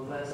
Oh, bless